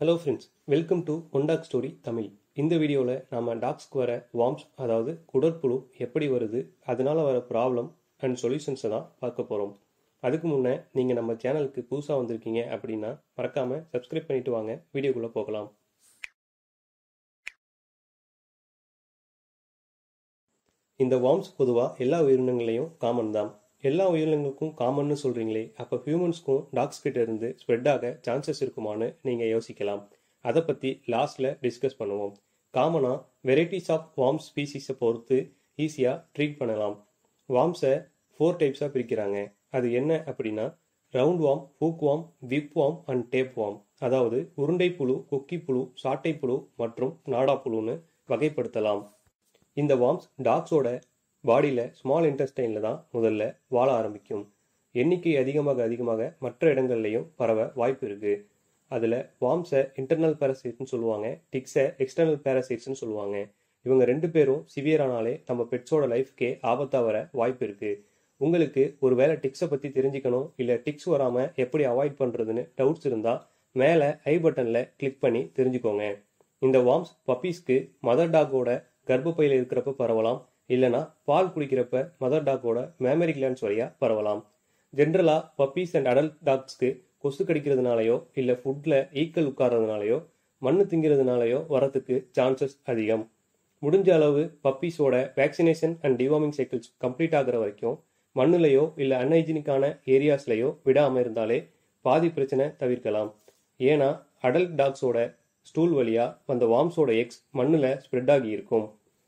Hello friends welcome to ஒன்டாக் story Tamil இந்த வீடியோவில் நாம் டாக்ஸ்க்கு வர வார்ம்ஸ் அதாவது குடற்புழு எப்படி வருது அதனால் வர ப்ராப்ளம் அண்ட் சொல்யூஷன்ஸை தான் பார்க்க போகிறோம் அதுக்கு முன்னே நீங்கள் நம்ம சேனலுக்கு புதுசாக வந்திருக்கீங்க அப்படின்னா மறக்காமல் சப்ஸ்கிரைப் பண்ணிட்டு வாங்க வீடியோக்குள்ளே போகலாம். இந்த வார்ம்ஸ் பொதுவாக எல்லா உயிரினங்களையும் காமன் தான். எல்லா உயிரினங்களுக்கும் காமன்னு சொல்கிறீங்களே அப்போ ஹியூமன்ஸ்க்கும் டாக்ஸ் கிட்ட இருந்து ஸ்ப்ரெட் ஆக சான்சஸ் இருக்குமான்னு நீங்கள் யோசிக்கலாம். அதை பற்றி லாஸ்ட்டில் டிஸ்கஸ் பண்ணுவோம். காமனாக வெரைட்டிஸ் ஆஃப் வார்ம் ஸ்பீசிஸை பொறுத்து ஈஸியாக ட்ரீட் பண்ணலாம். வார்ம்ஸை ஃபோர் டைப்ஸாக பிரிக்கிறாங்க. அது என்ன அப்படின்னா round worm hook worm whip worm and tape worm அதாவது உருண்டை புழு கொக்கி புழு சாட்டை புழு மற்றும் நாடா புழுன்னு வகைப்படுத்தலாம். இந்த வார்ம்ஸ் டாக்ஸோட பாடியில் ஸ்மால் இன்டெஸ்டைனில் தான் முதல்ல வாழ ஆரம்பிக்கும். எண்ணிக்கை அதிகமாக அதிகமாக மற்ற இடங்கள்லையும் பரவ வாய்ப்பு இருக்குது அதில் வார்ம்ஸை இன்டர்னல் பேரசைட்ஸ்னு சொல்லுவாங்க டிக்ஸை எக்ஸ்டர்னல் பேரசைட்ஸ்னு சொல்லுவாங்க. இவங்க ரெண்டு பேரும் சிவியரானாலே நம்ம பெட்ஸோட லைஃப்க்கே ஆபத்தாக வர வாய்ப்பு இருக்குது உங்களுக்கு ஒரு வேளை டிக்ஸை பற்றி தெரிஞ்சுக்கணும் இல்லை டிக்ஸ் வராமல் எப்படி அவாய்ட் பண்ணுறதுன்னு டவுட்ஸ் இருந்தால் மேலே ஐ பட்டனில் கிளிக் பண்ணி தெரிஞ்சுக்கோங்க. இந்த வார்ம்ஸ் பப்பீஸ்க்கு மதர் டாகோட கர்ப்பப்பையில் இருக்கிறப்ப பரவலாம் இல்லைனா பால் குடிக்கிறப்ப மதர் டாக்கோட மேமரி கிளான்ஸ் வழியாக பரவலாம். ஜென்ரலாக பப்பீஸ் அண்ட் அடல்ட் டாக்ஸ்க்கு கொசு கடிக்கிறதுனாலையோ இல்லை ஃபுட்டில் ஈக்கள் உட்கார்றதுனாலையோ மண்ணு திங்கிறதுனாலையோ வரத்துக்கு சான்சஸ் அதிகம். முடிஞ்ச அளவு பப்பீஸோட vaccination and deworming cycles complete ஆகிற வரைக்கும் மண்ணுலையோ இல்லை அன்ஹைஜினிக்கான ஏரியாஸ்லையோ விடாமல் இருந்தாலே பாதி பிரச்சனை தவிர்க்கலாம். ஏன்னா அடல்ட் டாக்ஸோட ஸ்டூல் வழியாக அந்த வார்ம்ஸோட எக்ஸ் மண்ணில் ஸ்ப்ரெட் ஆகி இருக்கும்.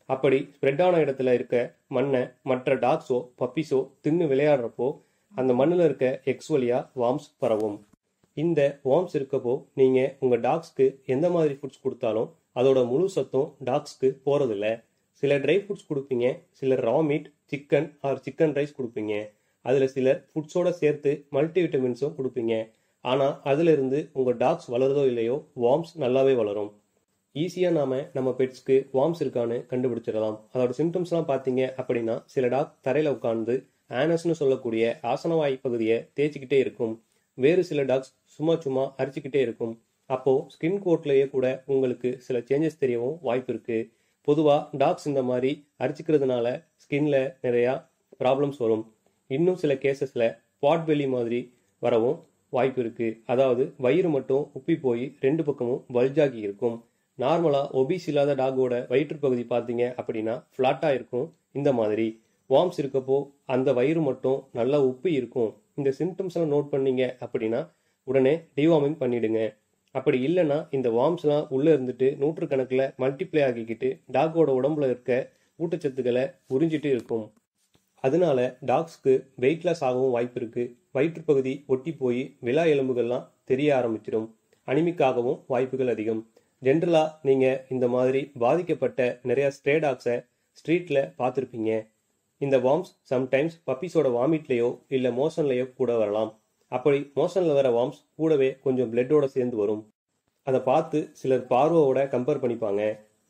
அப்படி ஸ்ப்ரெட் ஆன இடத்துல இருக்க மண்ணை மற்ற டாக்ஸோ பப்பிஸோ தின்னு விளையாடுறப்போ அந்த மண்ணில் இருக்க எக்ஸ் வழியா வார்ம்ஸ் பரவும். இந்த வார்ம்ஸ் இருக்கப்போ நீங்கள் உங்கள் டாக்ஸ்க்கு எந்த மாதிரி ஃபுட்ஸ் கொடுத்தாலும் அதோட முழு சத்தும் டாக்ஸ்க்கு போகிறதில்ல சில ட்ரை ஃபுட்ஸ் கொடுப்பீங்க சிலர் raw meat chicken or chicken rice கொடுப்பீங்க. அதில் சிலர் ஃபுட்ஸோட சேர்த்து மல்டி விட்டமின்ஸும் கொடுப்பீங்க. ஆனால் அதிலிருந்து உங்கள் டாக்ஸ் வளருதோ இல்லையோ வார்ம்ஸ் நல்லாவே வளரும். ஈஸியாக நாம் நம்ம பெட்ஸ்க்கு வார்ம்ஸ் இருக்கான்னு கண்டுபிடிச்சிடலாம். அதோட சிம்டம்ஸ்லாம் பார்த்தீங்க அப்படின்னா சில டாக் தரையில் உட்காந்து ஆனஸ்னு சொல்லக்கூடிய ஆசனவாய் பகுதியை தேய்ச்சிக்கிட்டே இருக்கும். வேறு சில டாக்ஸ் சும்மா சும்மா அரிச்சுக்கிட்டே இருக்கும். அப்போது ஸ்கின் கோட்லேயே கூட உங்களுக்கு சில சேஞ்சஸ் தெரியவும் வாய்ப்பு இருக்குது பொதுவாக டாக்ஸ் இந்த மாதிரி அரிச்சிக்கிறதுனால ஸ்கின்ல நிறையா ப்ராப்ளம்ஸ் வரும். இன்னும் சில கேசஸில் பாட் வெளி மாதிரி வரவும் வாய்ப்பு இருக்குது அதாவது வயிறு மட்டும் உப்பி போய் ரெண்டு பக்கமும் பல்ஜாகி இருக்கும். நார்மலாக ஒபிஸ் இல்லாத டாகோட வயிற்று பகுதி பார்த்தீங்க அப்படின்னா ஃப்ளாட்டாக இருக்கும். இந்த மாதிரி வார்ம்ஸ் இருக்கப்போ அந்த வயிறு மட்டும் நல்லா உப்பி இருக்கும். இந்த சிம்டம்ஸ் எல்லாம் நோட் பண்ணீங்க அப்படின்னா உடனே டிவார்மிங் பண்ணிடுங்க. அப்படி இல்லைன்னா இந்த வார்ம்ஸ்லாம் உள்ளே இருந்துட்டு நூற்றுக்கணக்கில் மல்டிப்ளை ஆகிக்கிட்டு டாகோட உடம்புல இருக்க ஊட்டச்சத்துக்களை உறிஞ்சிட்டு இருக்கும். அதனால டாக்ஸ்க்கு வெயிட்லெஸ் ஆகவும் வாய்ப்பு இருக்குது வயிற்றுப்பகுதி ஒட்டி போய் விழா எலும்புகள்லாம் தெரிய ஆரம்பிச்சிடும். அனிமிக்காகவும் வாய்ப்புகள் அதிகம். ஜென்ரலாக நீங்கள் இந்த மாதிரி பாதிக்கப்பட்ட நிறையா ஸ்ட்ரே டாக்ஸை ஸ்ட்ரீட்டில் பார்த்துருப்பீங்க. இந்த வார்ம்ஸ் சம்டைம்ஸ் பப்பீஸோட வாமிட்லேயோ இல்லை மோஷன்லேயோ கூட வரலாம். அப்படி மோஷனில் வர வார்ம்ஸ் கூடவே கொஞ்சம் பிளட்டோட சேர்ந்து வரும். அதை பார்த்து சிலர் பார்வோட கம்பேர் பண்ணிப்பாங்க.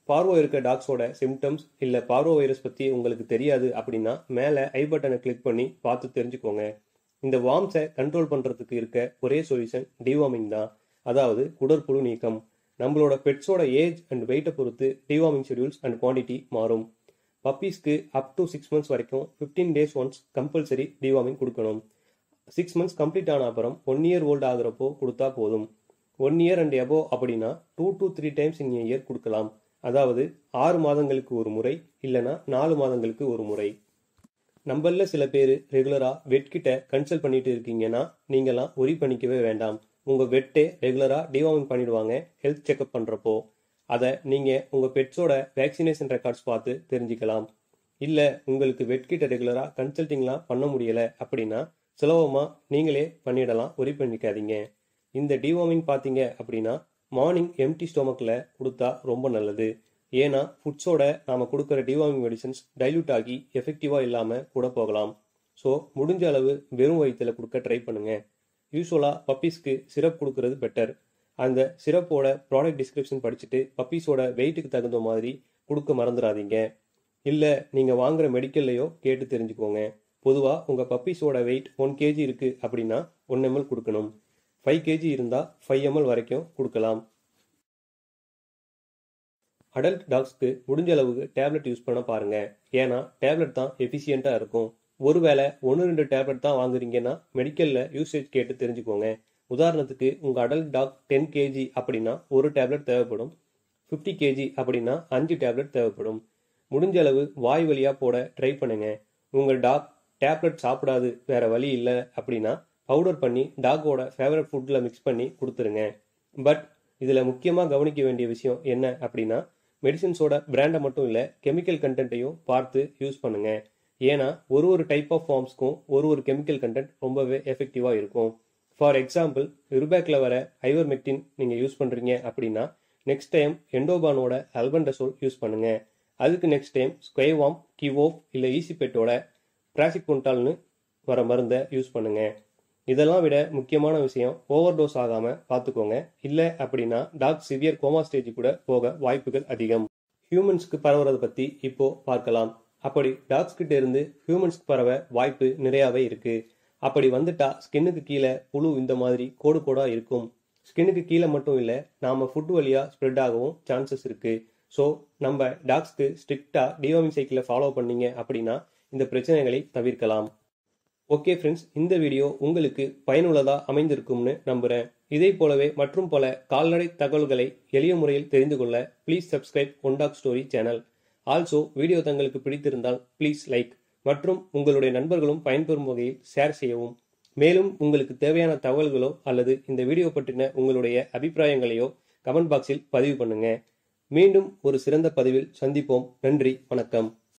பார்வோ இருக்க டாக்ஸோட சிம்டம்ஸ் இல்லை பார்வோ வைரஸ் பற்றி உங்களுக்கு தெரியாது அப்படின்னா மேலே ஐ பட்டனை கிளிக் பண்ணி பார்த்து தெரிஞ்சுக்கோங்க. இந்த வார்ம்ஸை கண்ட்ரோல் பண்ணுறதுக்கு இருக்க ஒரே சொல்யூஷன் டிவார்மிங் தான். அதாவது குடற்புழு நீக்கம். நம்மளோட பெட்ஸோட ஏஜ் அண்ட் வெயிட்டை பொறுத்து டிவார்மிங் ஷெடியூல்ஸ் அண்ட் குவான்டிட்டி மாறும். பப்பீஸ்க்கு அப் டு சிக்ஸ் மந்த்ஸ் வரைக்கும் fifteen days once compulsory deworming கொடுக்கணும். சிக்ஸ் மந்த்ஸ் கம்ப்ளீட் ஆன அப்புறம் ஒன் இயர் ஓல்டு ஆகுறப்போ கொடுத்தா போதும். ஒன் இயர் அண்ட் எபோ அப்படின்னா two to three times in year கொடுக்கலாம். அதாவது ஆறு மாதங்களுக்கு ஒரு முறை இல்லைனா நாலு மாதங்களுக்கு ஒரு முறை. நம்மள சில பேர் ரெகுலராக வெட்கிட்ட கன்சல்ட் பண்ணிட்டு இருக்கீங்கன்னா நீங்களாம் ஒரி பண்ணிக்கவே வேண்டாம். உங்கள் வெட்டே ரெகுலராக டிவார்மிங் பண்ணிடுவாங்க ஹெல்த் செக்அப் பண்ணுறப்போ அதை நீங்கள் உங்கள் பெட்ஸோட வேக்சினேஷன் ரெக்கார்ட்ஸ் பார்த்து தெரிஞ்சுக்கலாம். இல்லை உங்களுக்கு வெட்கிட்ட ரெகுலராக கன்சல்ட்டிங்லாம் பண்ண முடியலை அப்படின்னா சுலபமாக நீங்களே பண்ணிடலாம் ஒரி பண்ணிக்காதீங்க. இந்த டிவார்மிங் பார்த்தீங்க அப்படின்னா மார்னிங் எம்டி ஸ்டொமக்கில் கொடுத்தா ரொம்ப நல்லது. ஏன்னா ஃபுட்ஸோட நாம் கொடுக்குற டிவார்மிங் மெடிசன்ஸ் டைல்யூட் ஆகி எஃபெக்டிவாக இல்லாமல் கூட போகலாம். ஸோ முடிஞ்ச அளவு வெறும் வயிற்றில் கொடுக்க ட்ரை பண்ணுங்கள் யூஸ்வலாக பப்பீஸ்க்கு சிரப் கொடுக்கறது பெட்டர் அந்த சிரப்போட ப்ராடக்ட் டிஸ்கிரிப்ஷன் படிச்சுட்டு பப்பீஸோட வெயிட்டுக்கு தகுந்த மாதிரி கொடுக்க மறந்துடாதீங்க இல்லை நீங்கள் வாங்குற மெடிக்கல்லையோ கேட்டு தெரிஞ்சுக்கோங்க. பொதுவாக உங்கள் பப்பீஸோட வெயிட் ஒன் கேஜி இருக்குது அப்படின்னா ஒன் எம்எல் கொடுக்கணும். ஃபைவ் கேஜி இருந்தால் ஃபைவ் எம்எல் வரைக்கும் கொடுக்கலாம். அடல்ட் டாக்ஸ்க்கு முடிஞ்ச அளவுக்கு டேப்லெட் யூஸ் பண்ண பாருங்கள் ஏன்னா டேப்லெட் தான் எஃபிஷியண்ட்டாக இருக்கும். ஒருவேளை ஒன்று ரெண்டு டேப்லெட் தான் வாங்குறீங்கன்னா மெடிக்கலில் யூசேஜ் கேட்டு தெரிஞ்சுக்கோங்க. உதாரணத்துக்கு உங்கள் அடல்ட் டாக் டென் கேஜி அப்படின்னா ஒரு டேப்லெட் தேவைப்படும். ஃபிஃப்டி கேஜி அப்படின்னா அஞ்சு டேப்லெட் தேவைப்படும். முடிஞ்ச அளவு வாய் வழியாக போட ட்ரை பண்ணுங்க. உங்கள் டாக் டேப்லெட் சாப்பிடாது வேற வழி இல்லை அப்படின்னா பவுடர் பண்ணி டாகோட ஃபேவரட் ஃபுட்டில் மிக்ஸ் பண்ணி கொடுத்துருங்க. பட் இதில் முக்கியமாக கவனிக்க வேண்டிய விஷயம் என்ன அப்படின்னா மெடிசின்ஸோட பிராண்டை மட்டும் இல்லை கெமிக்கல் கண்டென்ட்டையும் பார்த்து யூஸ் பண்ணுங்கள் ஏன்னா ஒரு ஒரு டைப் ஆஃப் ஃபார்ம்ஸ்க்கும் ஒரு ஒரு கெமிக்கல் கண்டென்ட் ரொம்பவே எஃபெக்டிவாக இருக்கும். ஃபார் எக்ஸாம்பிள் யுருபேக்கில் வர ஐவர்மெக்டின் நீங்கள் யூஸ் பண்ணுறீங்க அப்படின்னா நெக்ஸ்ட் டைம் எண்டோபானோட அல்பண்டசோல் யூஸ் பண்ணுங்க. அதுக்கு நெக்ஸ்ட் டைம் ஸ்கொய்வாம் கிவோப் இல்லை ஈசிபெட்டோட பிராசிக்வொன்டால்னு வர மருந்தை யூஸ் பண்ணுங்க. இதெல்லாம் விட முக்கியமான விஷயம் ஓவர் டோஸ் ஆகாமல் பார்த்துக்கோங்க இல்லை அப்படின்னா டாக் சிவியர் கோமா ஸ்டேஜ் கூட போக வாய்ப்புகள் அதிகம். ஹியூமன்ஸ்க்கு பரவுறதை பற்றி இப்போ பார்க்கலாம். அப்படி டாக்ஸ் கிட்ட இருந்து ஹியூமன்ஸ்க்கு பரவ வாய்ப்பு நிறையாவே இருக்கு. அப்படி வந்துட்டா ஸ்கின்னுக்கு கீழே புழு இந்த மாதிரி கோடு கோடா இருக்கும். ஸ்கின்னுக்கு கீழே மட்டும் இல்லை நாம ஃபுட் வழியா ஸ்ப்ரெட் ஆகவும் சான்சஸ் இருக்கு. ஸோ நம்ம டாக்ஸ்க்கு ஸ்ட்ரிக்டா டிவாமிங் சைக்கிளை ஃபாலோ பண்ணீங்க அப்படின்னா இந்த பிரச்சனைகளை தவிர்க்கலாம். ஓகே ஃப்ரெண்ட்ஸ் இந்த வீடியோ உங்களுக்கு பயனுள்ளதா அமைந்திருக்கும்னு நம்புறேன். இதே போலவே மற்றும் பல கால்நடை தகவல்களை எளிய முறையில் தெரிந்து கொள்ள ப்ளீஸ் சப்ஸ்கிரைப் ஒன்டாக் ஸ்டோரி சேனல் ஆல்சோ வீடியோ தங்களுக்கு பிடித்திருந்தால் ப்ளீஸ் லைக் மற்றும் உங்களுடைய நண்பர்களும் பயன்பெறும் வகையில் ஷேர் செய்யவும். மேலும் உங்களுக்கு தேவையான தகவல்களோ அல்லது இந்த வீடியோ பற்றின உங்களுடைய அபிப்பிராயங்களையோ கமெண்ட் பாக்ஸில் பதிவு பண்ணுங்க. மீண்டும் ஒரு சிறந்த பதிவில் சந்திப்போம். நன்றி வணக்கம்.